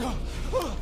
Oh!